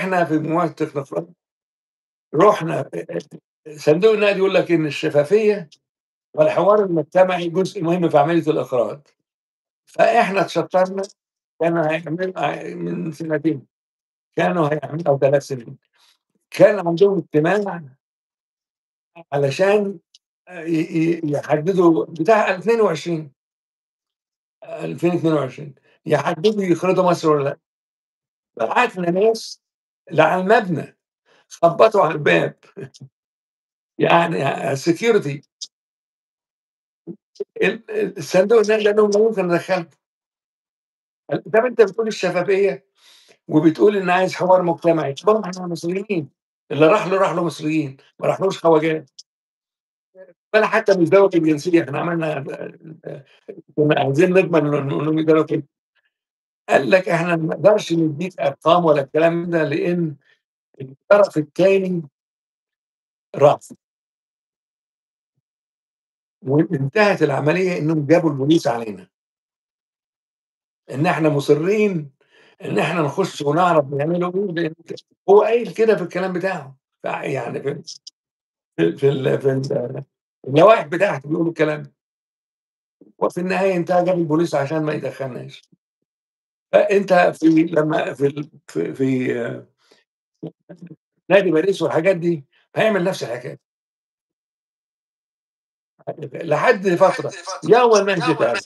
فإحنا في مجموعة التكنوقراط رُحنا صندوق النقد يقول لك إن الشفافية والحوار المجتمعي جزء مهم في عملية الإقراض. فإحنا اتشطّرنا كانوا هيعملوا من سنتين، كانوا هيعملوا أو 3 سنين، كان عندهم اجتماع علشان ي يحددوا بتاع 22. 2022 يحددوا يقرضوا مصر والّا لأ. بعتنا ناس ل على المبنى، خبّطوا على الباب. يعني ال الصندوق النقدي قال لهم لا يمكن ندخّلكم. قال طَب أنت بتقول الشفافية؟ وبتقول إن عايز حوار مجتمعي، طَب ما إحنا مصريين، اللي راح له راح له مصريين، ما راحلوش خواجات. ولا حتى مزدوج الجنسية، إحنا عملنا آآ كنا عايزين نضمن إن إنهم يقدروا كده. قال لك إحنا ما نقدرش ندّيك أرقام ولا الكلام ده، لإن الطرف التاني رافض. وانتهت العملية إنهم جابوا البوليس علينا. إن إحنا مُصرّين إن إحنا نخش ونعرف بيعملوا لإن هو قايل كده في الكلام بتاعه، فيعني في في في ال في ال اللوائح بتاعته بيقولوا الكلام. وفي النهاية انتهى جاب البوليس عشان ما يدخّلناش. فأنت في لمّا في في في نادي باريس والحاجات دي، هيعمل نفس الحكاية. لحد فترة يومًا ما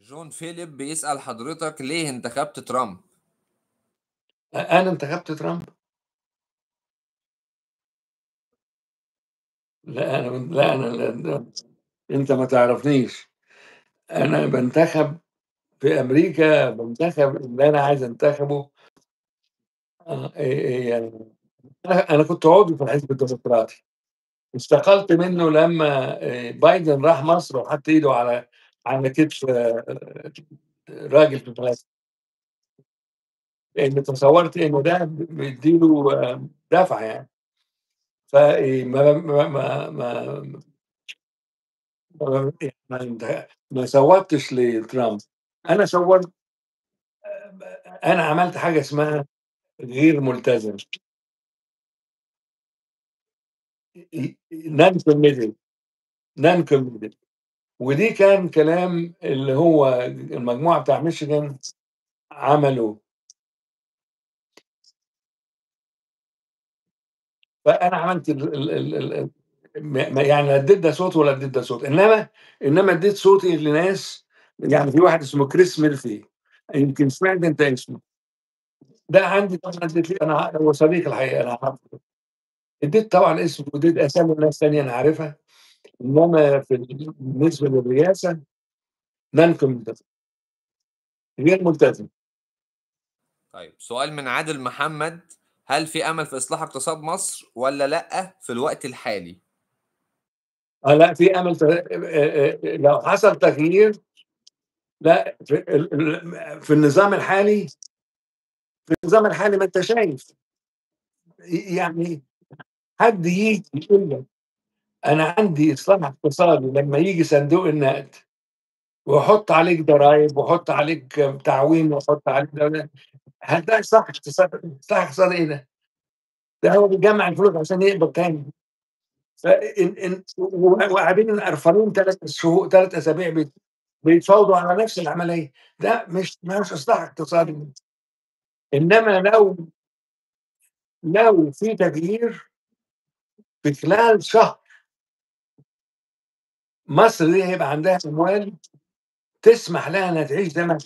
جون فيليب بيسأل حضرتك ليه انتخبت ترامب؟ أنا انتخبت ترامب؟ لأ أنا لأ أنا ال أنت ما تعرفنيش. أنا بانتخب في أمريكا بانتخب اللي أنا عايز أنتخبه. آه، آآ يعني أنا كنت عضو في الحزب الديمقراطي. استقلت منه لمّا آآ بايدن راح مصر وحط إيده على على كتف راجل في البلد. لإن تصوّرت إنه ده ب بيدّي له دفعة يعني. ف آآ ما ما ما ما ما ما صوّتش لترامب. آآ ب أنا عملت حاجة اسمها غير ملتزم. non committed non committed ودي كان كلام اللي هو المجموعة بتاع ميشيغان عملوه. فأنا عملت يعني لا ادّيت ده صوت ولا ادّيت ده صوت، إنما إنما ادّيت صوتي لناس يعني في واحد اسمه كريس ميرفي، يمكن سمعت أنت اسمه. ده عندي طبعًا ادّيت له أنا ع هو صديقي الحقيقة أنا عارفه. ادّيت طبعًا اسمه وادّيت أسامي لناس تانية أنا عارفها، إنما في ال بالنسبة للرئاسة non committed. غير ملتزم. طيب سؤال من عادل محمد، هل في أمل في إصلاح اقتصاد مصر والّا لأ في الوقت الحالي؟ آه لأ في أمل ت آآ آآ لو حصل تغيير لأ في في النظام الحالي في النظام الحالي ما أنت شايف. يعني حد ييجي يقول لك أنا عندي إصلاح اقتصادي لمّا ييجي صندوق النقد ويحط عليك ضرايب ويحط عليك تعويم ويحط عليك ده هل ده إصلاح اقتصادي؟ إصلاح اقتصادي إيه ده؟ ده هو بيجمّع الفلوس عشان يقبض تاني. فإن إن و وقاعدين قرفانين 3 شهور 3 أسابيع بيت بيتفاوضوا على نفس العملية، ده مش ما هوش إصلاح اقتصادي. إنما لو لو في تغيير في خلال شهر مصر دي هيبقى عندها أموال تسمح لها إنها تعيش زي ما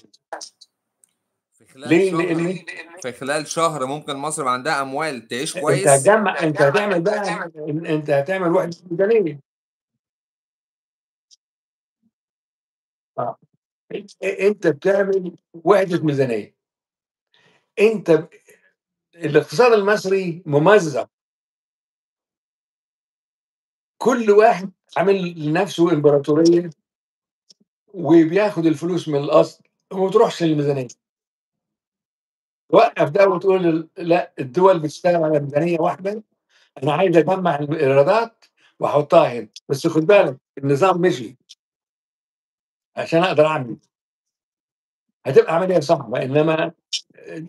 في خلال ليه؟ في خلال شهر ممكن مصر يبقى عندها أموال تعيش كويس؟ هتجمّع أنت هتعمل بقى أنت هتعمل وحدة ميزانية. آه. أ أنت بتعمل وحدة ميزانية. أنت ب الاقتصاد المصري ممزّق. كل واحد عامل لنفسه إمبراطورية وبياخد الفلوس من الأصل وما بتروحش للميزانية. توقّف ده وتقول لأ الدول بتشتغل على ميزانية واحدة، أنا عايز أجمّع الإيرادات وأحطها هنا، بس خُد بالك النظام مشي. عشان أقدر أعمل. هتبقى عملية صعبة إنما آآ